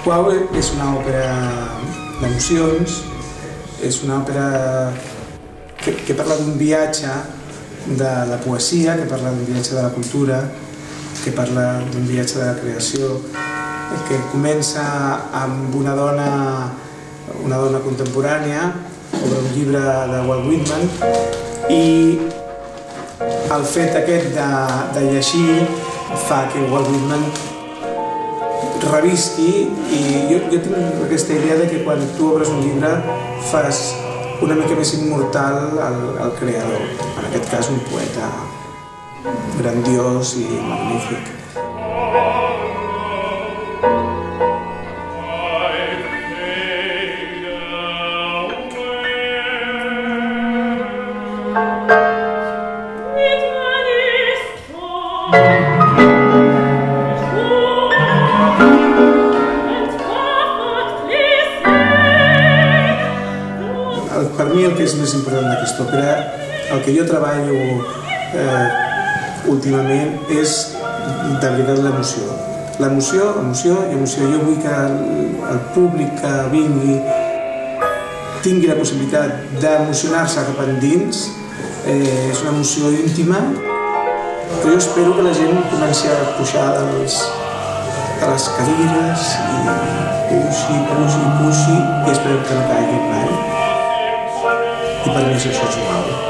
Quau és una òpera d'emocions, és una òpera que, que parla d'un viatge de la poesia, que parla d'un viatge de la cultura, que parla d'un viatge de la creació, que comença amb una dona, una dona contemporània, sobre un llibre de Walt Whitman, i el fet aquest de, de llegir fa que Walt Whitman revisqui i jo, jo tinc aquesta idea de que quan tu obres un llibre fas una mica més immortal al, al creador, en aquest cas un poeta grandiós i magnífic. Per mi el que és més important d'aquesta òpera, el que jo treballo eh, últimament és de veritat l'emoció. L'emoció, emoció i emoció. Jo vull que el, el públic que vingui tingui la possibilitat d'emocionar-se cap endins. Eh, és una emoció íntima, però jo espero que la gent comenci a pujar dels, de les cadires i puixi, puixi, puixi i esperem que no caigui mai. I per mi això és maco.